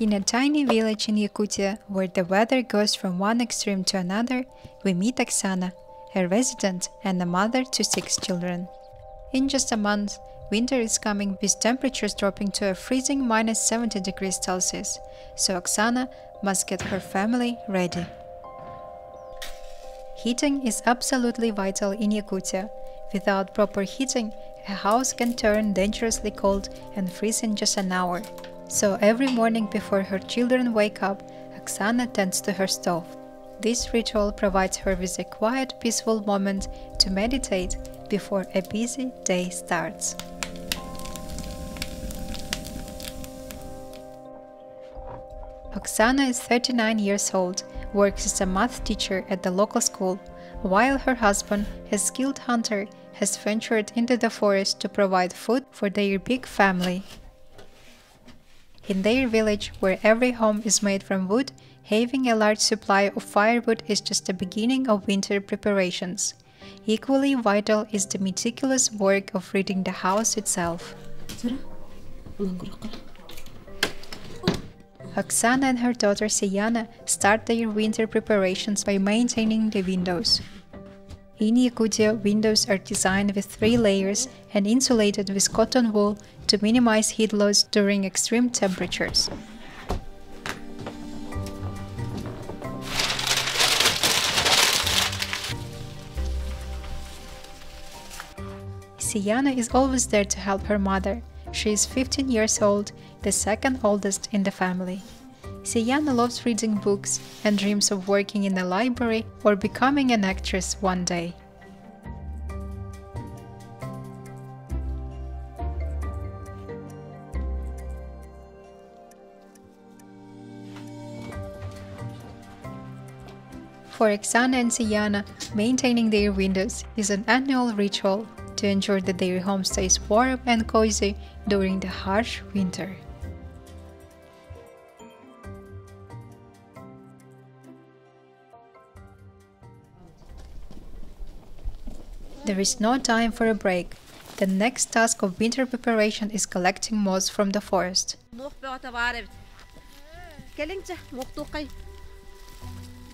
In a tiny village in Yakutia, where the weather goes from one extreme to another, we meet Oksana, a resident and a mother to six children. In just a month, winter is coming with temperatures dropping to a freezing minus 70 degrees Celsius, so Oksana must get her family ready. Heating is absolutely vital in Yakutia. Without proper heating, a house can turn dangerously cold and freeze in just an hour. So every morning before her children wake up, Oksana tends to her stove. This ritual provides her with a quiet, peaceful moment to meditate before a busy day starts. Oksana is 39 years old, works as a math teacher at the local school, while her husband, a skilled hunter, has ventured into the forest to provide food for their big family. In their village, where every home is made from wood, having a large supply of firewood is just the beginning of winter preparations. Equally vital is the meticulous work of ridding the house itself. Oksana and her daughter Siyana start their winter preparations by maintaining the windows. In Yakutia, windows are designed with three layers and insulated with cotton wool to minimize heat loss during extreme temperatures. Siyana is always there to help her mother. She is 15 years old, the second oldest in the family. Siyana loves reading books and dreams of working in a library or becoming an actress one day. For Oksana and Siyana, maintaining their windows is an annual ritual to ensure that their home stays warm and cozy during the harsh winter. There is no time for a break. The next task of winter preparation is collecting moss from the forest.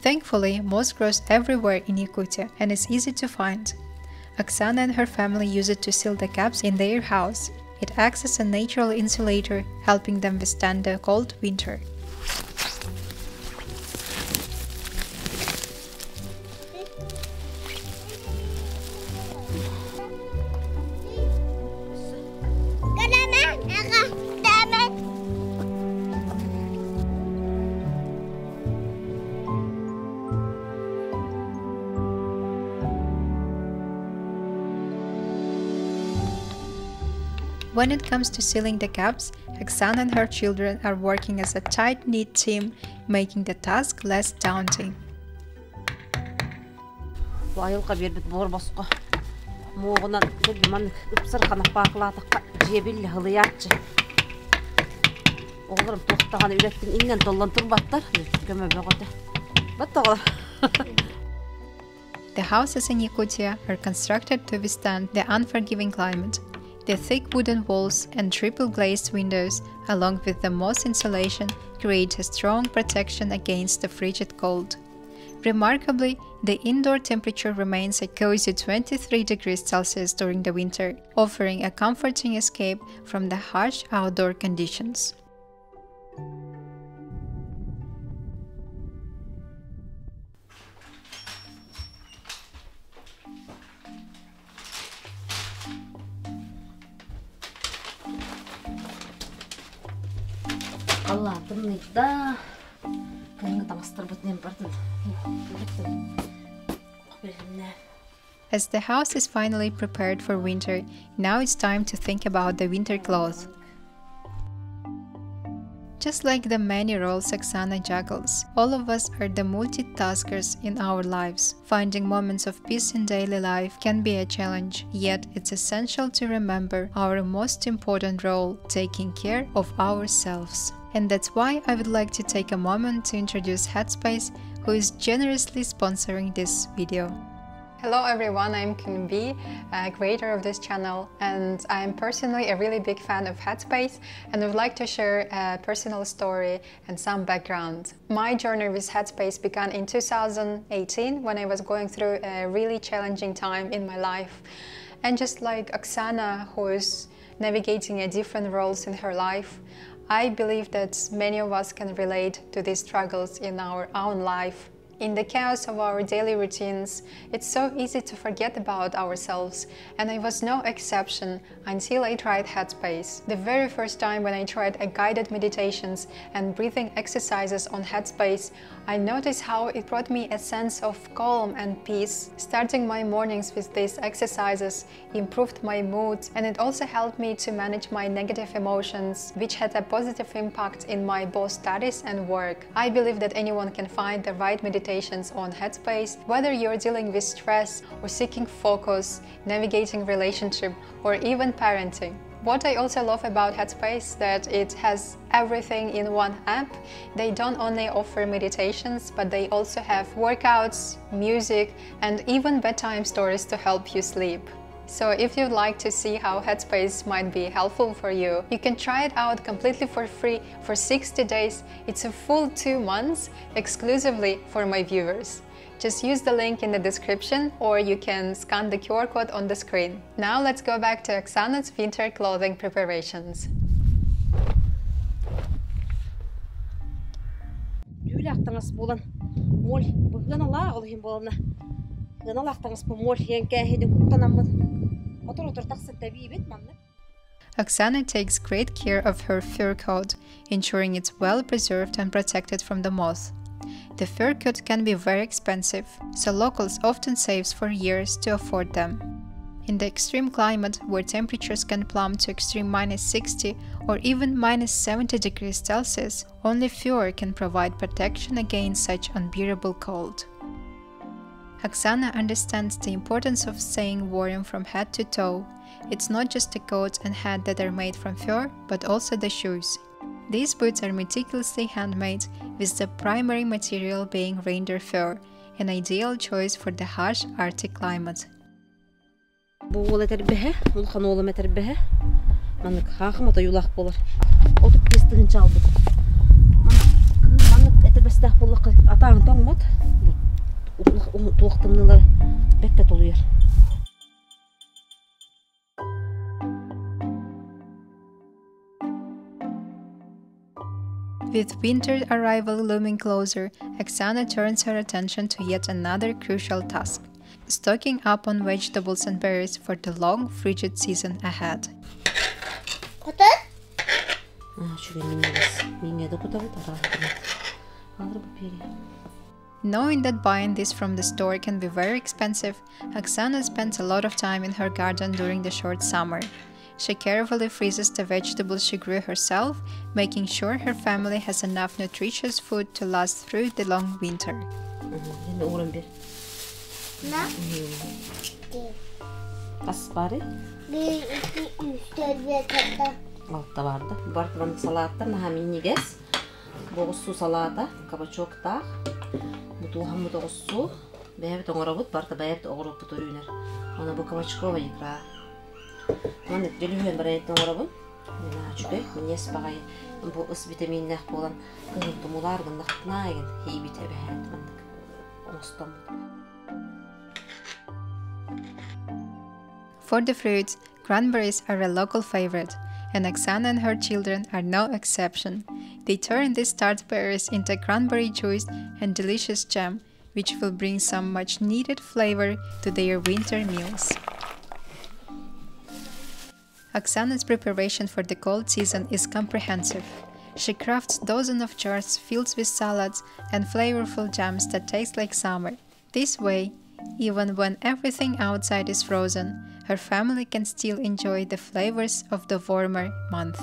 Thankfully, moss grows everywhere in Yakutia and is easy to find. Oksana and her family use it to seal the gaps in their house. It acts as a natural insulator, helping them withstand the cold winter. When it comes to sealing the gaps, Oksana and her children are working as a tight-knit team, making the task less daunting. The houses in Yakutia are constructed to withstand the unforgiving climate. The thick wooden walls and triple glazed windows, along with the moss insulation, create a strong protection against the frigid cold. Remarkably, the indoor temperature remains a cozy 23 degrees Celsius during the winter, offering a comforting escape from the harsh outdoor conditions. As the house is finally prepared for winter, now it's time to think about the winter clothes. Just like the many roles Oksana juggles, all of us are the multitaskers in our lives. Finding moments of peace in daily life can be a challenge, yet it's essential to remember our most important role taking care of ourselves. And that's why I would like to take a moment to introduce Headspace, who is generously sponsoring this video. Hello everyone, I'm Kiun B, uh, creator of this channel, and I'm personally a really big fan of Headspace and would like to share a personal story and some background. My journey with Headspace began in 2018 when I was going through a really challenging time in my life. And just like Oksana, who is navigating a different roles in her life, I believe that many of us can relate to these struggles in our own life in the chaos of our daily routines, it's so easy to forget about ourselves, and I was no exception until I tried Headspace. The very first time when I tried a guided meditations and breathing exercises on Headspace, I noticed how it brought me a sense of calm and peace. Starting my mornings with these exercises improved my mood, and it also helped me to manage my negative emotions, which had a positive impact in my both studies and work. I believe that anyone can find the right meditation meditations on Headspace, whether you're dealing with stress or seeking focus, navigating relationship, or even parenting. What I also love about Headspace that it has everything in one app. They don't only offer meditations, but they also have workouts, music, and even bedtime stories to help you sleep. So if you'd like to see how Headspace might be helpful for you, you can try it out completely for free for 60 days. It's a full two months exclusively for my viewers. Just use the link in the description or you can scan the QR code on the screen. Now let's go back to Oksana's winter clothing preparations. Oksana takes great care of her fur coat, ensuring it's well preserved and protected from the moth. The fur coat can be very expensive, so locals often save for years to afford them. In the extreme climate, where temperatures can plumb to extreme minus 60 or even minus 70 degrees Celsius, only fur can provide protection against such unbearable cold. Oksana understands the importance of staying warm from head to toe. It's not just the coat and hat that are made from fur, but also the shoes. These boots are meticulously handmade, with the primary material being reindeer fur, an ideal choice for the harsh Arctic climate. بولة تربها والخنولة ما تربها منك خاخمة طيولاخ بولر أو تبكيستهن شالبك منك تربستاه بولك أطاعن تنمط тоңмот. бекке толуяр. With winter arrival looming closer, Oksana turns her attention to yet another crucial task stocking up on vegetables and berries for the long, frigid season ahead. Knowing that buying this from the store can be very expensive, Oksana spends a lot of time in her garden during the short summer. She carefully freezes the vegetables she grew herself, making sure her family has enough nutritious food to last through the long winter. Aspari? Bir Mutu hamu doğusu. Beyab toңорабыт, барта бәйәп тоңорап бутурыйнар. Ана бу кабачкова икра. Ман делюһен барайт тоңорабын. Мина чүкәй, мине спагай. Бу ыс витаминнах болан. Кызыл тумулар гыннахтына ген. Хейбит әбәһәт мандык. Остом. For the fruits, cranberries are a local favorite, and Oksana and her children are no exception. They turn these tart berries into cranberry juice and delicious jam, which will bring some much needed flavor to their winter meals. Oksana's preparation for the cold season is comprehensive. She crafts dozens of jars filled with salads and flavorful jams that taste like summer. This way, even when everything outside is frozen, her family can still enjoy the flavors of the warmer month.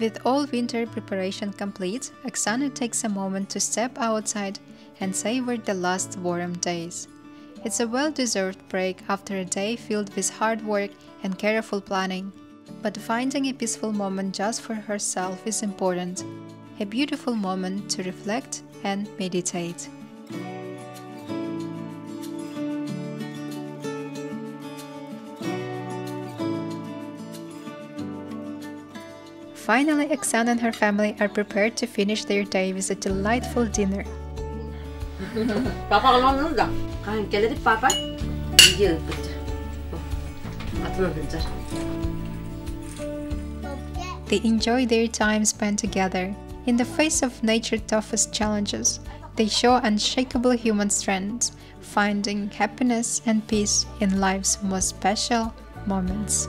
With all winter preparation complete, Oksana takes a moment to step outside and savor the last warm days. It's a well deserved break after a day filled with hard work and careful planning. But finding a peaceful moment just for herself is important. A beautiful moment to reflect and meditate. Finally, Oksana and her family are prepared to finish their day with a delightful dinner. Papa kalmamız da. Kayn geledik papa. Gel bitti. Atına hıncar. They enjoy their time spent together. In the face of nature's toughest challenges, they show unshakable human strength, finding happiness and peace in life's most special moments.